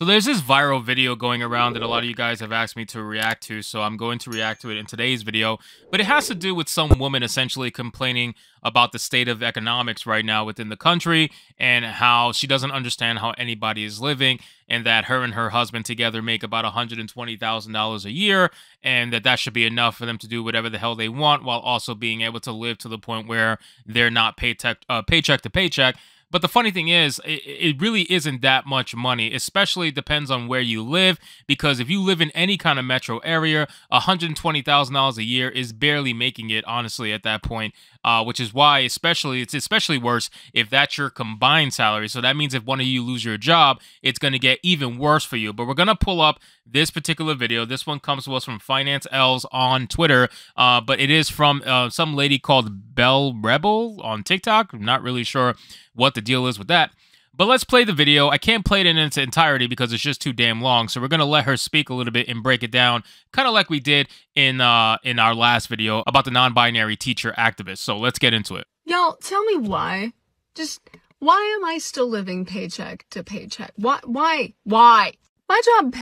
So there's this viral video going around that a lot of you guys have asked me to react to, so I'm going to react to it in today's video. But it has to do with some woman essentially complaining about the state of economics right now within the country and how she doesn't understand how anybody is living and that her and her husband together make about $120,000 a year and that that should be enough for them to do whatever the hell they want while also being able to live to the point where they're not paycheck uh, paycheck to paycheck but the funny thing is, it, it, really isn't that much money, especially depends on where you live. Because if you live in any kind of metro area, $120,000 a year is barely making it, honestly, at that point. Uh, which is why, especially, it's especially worse if that's your combined salary. So that means if one of you lose your job, it's going to get even worse for you. But we're going to pull up this particular video. This one comes to us from Finance Els on Twitter, uh, but it is from uh, some lady called Belle Rebel on TikTok. I'm not really sure what the deal is with that. But let's play the video. I can't play it in its entirety because it's just too damn long. So we're gonna let her speak a little bit and break it down, kind of like we did in uh in our last video about the non-binary teacher activist. So let's get into it. Y'all, tell me why. Just why am I still living paycheck to paycheck? Why? Why? Why? My job.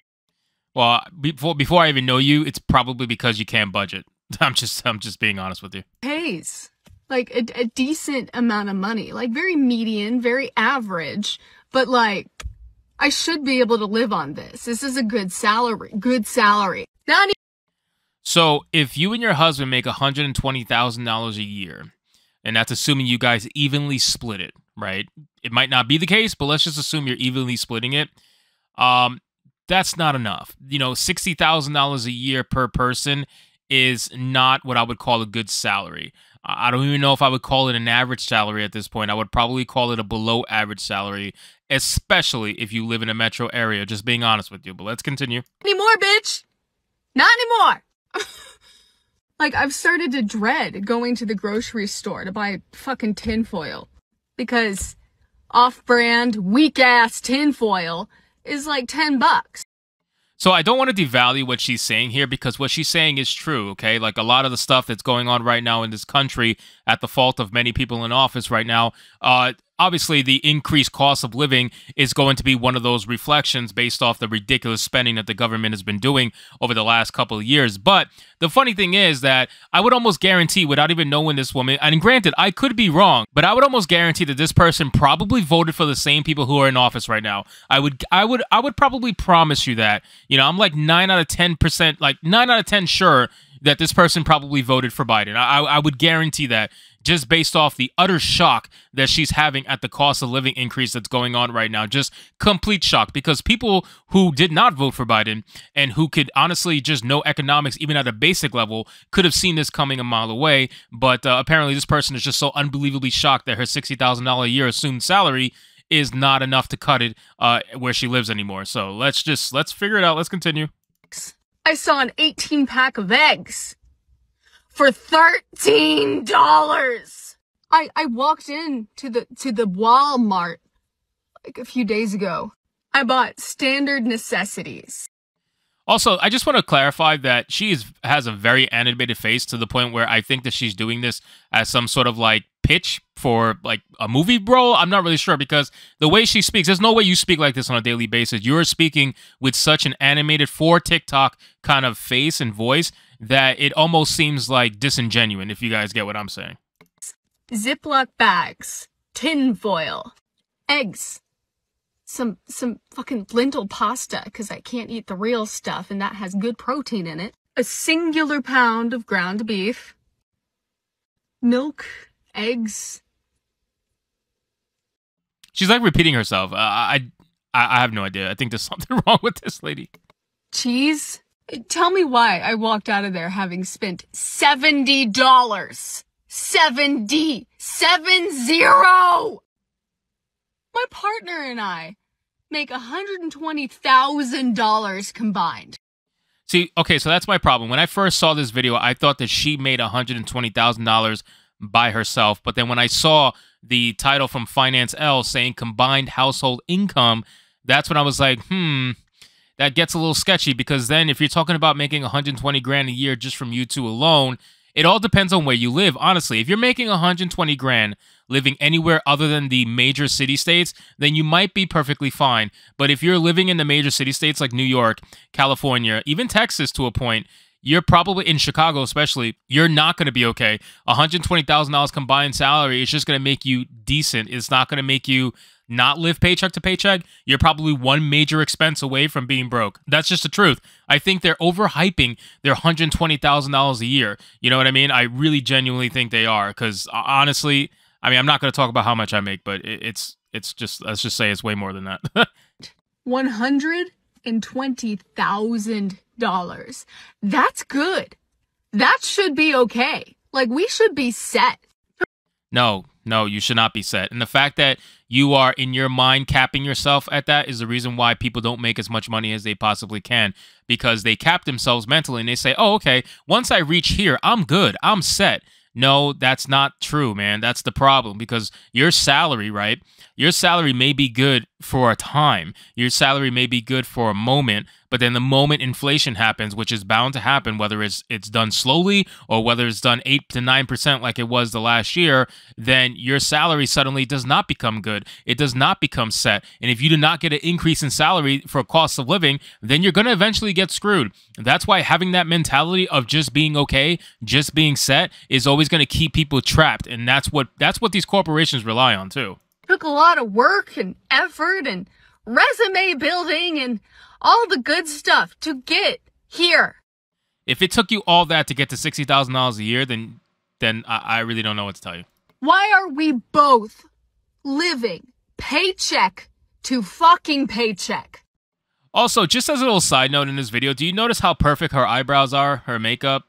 Well, before before I even know you, it's probably because you can't budget. I'm just I'm just being honest with you. Pays like a, a decent amount of money, like very median, very average, but like I should be able to live on this. This is a good salary, good salary. Not so if you and your husband make $120,000 a year, and that's assuming you guys evenly split it, right? It might not be the case, but let's just assume you're evenly splitting it. Um, that's not enough. You know, $60,000 a year per person is not what I would call a good salary. I don't even know if I would call it an average salary at this point. I would probably call it a below average salary, especially if you live in a metro area, just being honest with you. But let's continue. Anymore, bitch. Not anymore. like, I've started to dread going to the grocery store to buy fucking tinfoil because off brand, weak ass tinfoil is like 10 bucks. So I don't want to devalue what she's saying here because what she's saying is true, okay? Like a lot of the stuff that's going on right now in this country at the fault of many people in office right now, uh, obviously the increased cost of living is going to be one of those reflections based off the ridiculous spending that the government has been doing over the last couple of years. But the funny thing is that I would almost guarantee, without even knowing this woman, and granted, I could be wrong, but I would almost guarantee that this person probably voted for the same people who are in office right now. I would, I would, I would probably promise you that. You know, I'm like nine out of ten percent, like nine out of ten sure that this person probably voted for Biden. I, I would guarantee that just based off the utter shock that she's having at the cost of living increase that's going on right now. Just complete shock because people who did not vote for Biden and who could honestly just know economics, even at a basic level, could have seen this coming a mile away. But uh, apparently, this person is just so unbelievably shocked that her $60,000 a year assumed salary is not enough to cut it uh, where she lives anymore. So let's just let's figure it out. Let's continue. I saw an 18 pack of eggs for $13. I, I walked in to the, to the Walmart like a few days ago. I bought standard necessities. Also, I just want to clarify that she is, has a very animated face to the point where I think that she's doing this as some sort of like pitch for like a movie role. I'm not really sure because the way she speaks, there's no way you speak like this on a daily basis. You're speaking with such an animated for TikTok kind of face and voice that it almost seems like disingenuous, if you guys get what I'm saying. Ziploc bags, tin foil, eggs, some some fucking lentil pasta because I can't eat the real stuff and that has good protein in it. A singular pound of ground beef, milk, eggs. She's like repeating herself. Uh, I, I, I have no idea. I think there's something wrong with this lady. Cheese. Tell me why I walked out of there having spent seventy dollars. Seventy. Seven zero. My partner and I make $120,000 combined. See, okay, so that's my problem. When I first saw this video, I thought that she made $120,000 by herself. But then when I saw the title from Finance L saying combined household income, that's when I was like, hmm, that gets a little sketchy because then if you're talking about making 120 grand a year just from you two alone, It all depends on where you live. Honestly, if you're making 120 grand living anywhere other than the major city states, then you might be perfectly fine. But if you're living in the major city states like New York, California, even Texas to a point, you're probably in Chicago, especially, you're not going to be okay. $120,000 combined salary is just going to make you decent. It's not going to make you not live paycheck to paycheck. You're probably one major expense away from being broke. That's just the truth. I think they're overhyping their $120,000 a year. You know what I mean? I really genuinely think they are because uh, honestly, I mean, I'm not going to talk about how much I make, but it's it's just let's just say it's way more than that. One hundred and twenty thousand dollars. That's good. That should be okay. Like we should be set. No, no, you should not be set. And the fact that you are in your mind capping yourself at that is the reason why people don't make as much money as they possibly can because they cap themselves mentally and they say, "Oh, okay, once I reach here, I'm good. I'm set." No, that's not true, man. That's the problem because your salary, right? Your salary may be good for a time. Your salary may be good for a moment, but then the moment inflation happens, which is bound to happen, whether it's it's done slowly or whether it's done eight to nine percent like it was the last year, then your salary suddenly does not become good. It does not become set. And if you do not get an increase in salary for cost of living, then you're gonna eventually get screwed. That's why having that mentality of just being okay, just being set, is always gonna keep people trapped. And that's what that's what these corporations rely on too. Took a lot of work and effort and resume building and all the good stuff to get here. If it took you all that to get to sixty thousand dollars a year, then then I, I really don't know what to tell you. Why are we both living paycheck to fucking paycheck? Also, just as a little side note in this video, do you notice how perfect her eyebrows are, her makeup,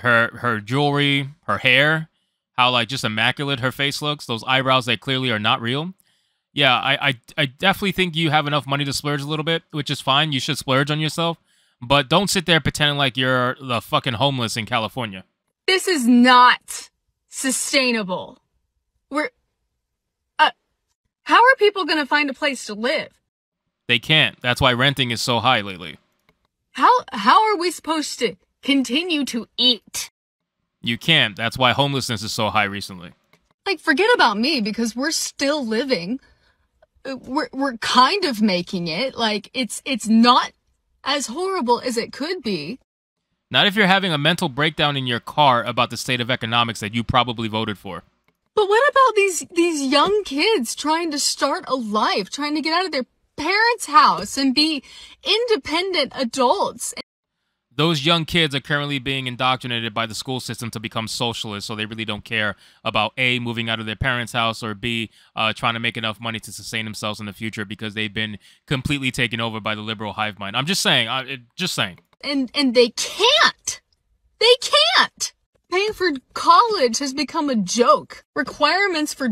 her her jewelry, her hair, how like just immaculate her face looks? Those eyebrows that clearly are not real yeah, I, I, I definitely think you have enough money to splurge a little bit, which is fine. You should splurge on yourself, but don't sit there pretending like you're the fucking homeless in California. This is not sustainable. We're, uh, how are people gonna find a place to live? They can't. That's why renting is so high lately. How, how are we supposed to continue to eat? You can't. That's why homelessness is so high recently. Like, forget about me because we're still living Uh, we're we're kind of making it like it's it's not as horrible as it could be. Not if you're having a mental breakdown in your car about the state of economics that you probably voted for. But what about these these young kids trying to start a life, trying to get out of their parents' house and be independent adults? Those young kids are currently being indoctrinated by the school system to become socialists, so they really don't care about A, moving out of their parents' house, or B, uh, trying to make enough money to sustain themselves in the future because they've been completely taken over by the liberal hive mind. I'm just saying, uh, just saying. And, and they can't. They can't. Paying for college has become a joke. Requirements for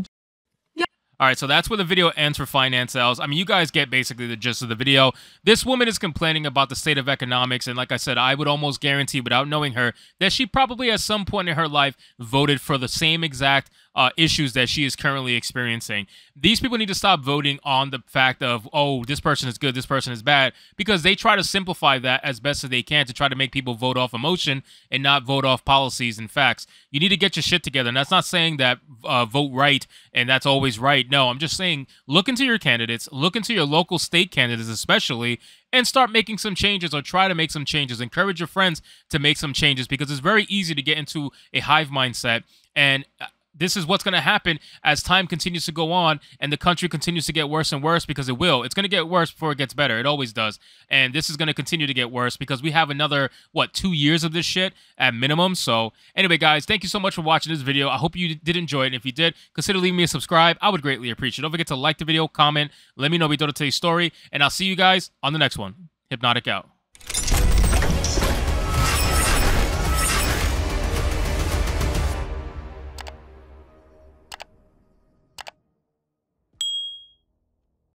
all right, so that's where the video ends for finance sales. I mean, you guys get basically the gist of the video. This woman is complaining about the state of economics, and like I said, I would almost guarantee, without knowing her, that she probably at some point in her life voted for the same exact uh, issues that she is currently experiencing. These people need to stop voting on the fact of, oh, this person is good, this person is bad, because they try to simplify that as best as they can to try to make people vote off emotion and not vote off policies and facts. You need to get your shit together. And that's not saying that uh, vote right and that's always right. No, I'm just saying look into your candidates, look into your local state candidates, especially, and start making some changes or try to make some changes. Encourage your friends to make some changes because it's very easy to get into a hive mindset. And uh, this is what's going to happen as time continues to go on and the country continues to get worse and worse because it will. It's going to get worse before it gets better. It always does. And this is going to continue to get worse because we have another, what, two years of this shit at minimum. So, anyway, guys, thank you so much for watching this video. I hope you did enjoy it. And if you did, consider leaving me a subscribe. I would greatly appreciate it. Don't forget to like the video, comment, let me know what you thought of today's story. And I'll see you guys on the next one. Hypnotic out.